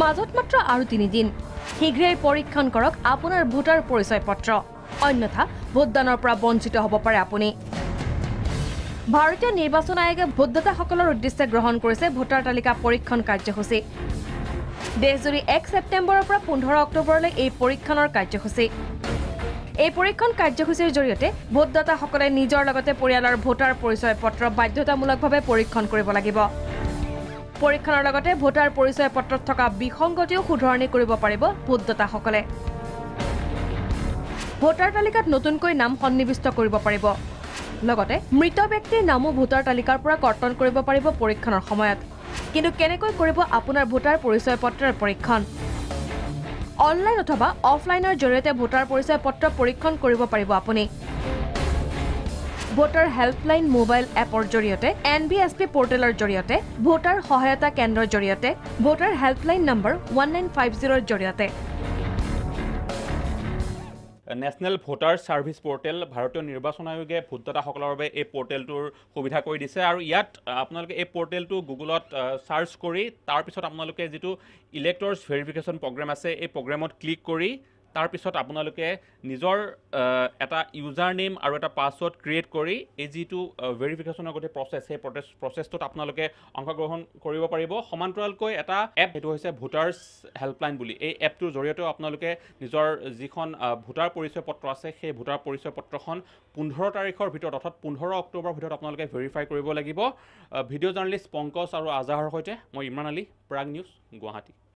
মাজত মাত্ৰ আৰু তিনিদিন। শীঘ্ৰেই পৰীক্ষণ কৰক আপোনাৰ ভোটাৰ পৰিচয় পত্ৰ অন্যথা ভোটদানৰ পৰা বঞ্চিত হ'ব পাৰে আপুনি। ভাৰতীয় নিৰ্বাচন আয়োগে ভোটদাতাসকলৰ উদ্দেশ্যে গ্ৰহণ কৰিছে ভোটাৰ তালিকা পৰীক্ষণ কাৰ্যসূচী। দেশজুৰি এক ছেপ্টেম্বৰৰ পৰা পোন্ধৰ অক্টোবৰলৈ এই পৰীক্ষণৰ কাৰ্যসূচী। এই পৰীক্ষণ কাৰ্যসূচীৰ জৰিয়তে ভোটদাতাসকলে নিজৰ লগতে পৰিয়ালৰ ভোটাৰ পৰিচয় পত্ৰ বাধ্যতামূলকভাৱে পৰীক্ষণ কৰিব লাগিব। পৰীক্ষণৰ লগতে ভোটাৰ পৰিচয় পত্ৰত থকা বিসংগতিও শুধৰণি কৰিব পাৰিব ভোটদাতাসকলে। ভোটাৰ তালিকাত নতুনকৈ নাম সন্নিৱিষ্ট কৰিব পাৰিব। লগতে মৃত ব্যক্তিৰ নামো ভোটাৰ তালিকাৰ পৰা কৰ্তন কৰিব পাৰিব পৰীক্ষণৰ সময়ত। কিন্তু কেনেকৈ কৰিব আপোনাৰ ভোটাৰ পৰিচয় পত্ৰৰ পৰীক্ষণ? অনলাইন অথবা অফলাইনৰ জৰিয়তে ভোটাৰ পৰিচয় পত্ৰ পৰীক্ষণ কৰিব পাৰিব আপুনি। ভোটাৰ হেল্পলাইন মোবাইল এপৰ জৰিয়তে এন বি এছ পি পৰ্টেলৰ জৰিয়তে ভোটাৰ সহায়তা কেন্দ্ৰৰ জৰিয়তে voter helpline number one nine five জিৰ'ৰ জৰিয়তে। নেশ্যনেল ভোটাৰ ছাৰ্ভিচ পৰ্টেল ভাৰতীয় নিৰ্বাচন আয়োগে ভোটদাতাসকলৰ বাবে এই পৰ্টেলটোৰ সুবিধা কৰি দিছে। আৰু ইয়াত আপোনালোকে এই পৰ্টেলটো গুগলত ছাৰ্চ কৰি তাৰপিছত আপোনালোকে যিটো ইলেক্টৰ্ছ ভেৰিফিকেশ্যন প্ৰগ্ৰেম আছে এই প্ৰগ্ৰেমত ক্লিক কৰি তাৰপিছত আপোনালোকে নিজৰ এটা ইউজাৰ নেম আৰু এটা পাছৱৰ্ড ক্ৰিয়েট কৰি এই যিটো ভেৰিফিকেশ্যনৰ গোটেই প্ৰচেছ সেই প্ৰচেছ প্ৰচেছটোত আপোনালোকে অংশগ্ৰহণ কৰিব পাৰিব। সমান্তৰালকৈ এটা এপ সেইটো হৈছে ভোটাৰ্ছ হেল্পলাইন বুলি। এই এপটোৰ জৰিয়তেও আপোনালোকে নিজৰ যিখন ভোটাৰ পৰিচয় পত্ৰ আছে সেই ভোটাৰ পৰিচয় পত্ৰখন পোন্ধৰ তাৰিখৰ ভিতৰত অৰ্থাৎ পোন্ধৰ অক্টোবৰৰ ভিতৰত আপোনালোকে ভেৰিফাই কৰিব লাগিব। ভিডিঅ' জাৰ্নেলিষ্ট পংকজ আৰু আজাহৰ সৈতে মই ইমৰান আলী প্ৰাগ নিউজ গুৱাহাটী।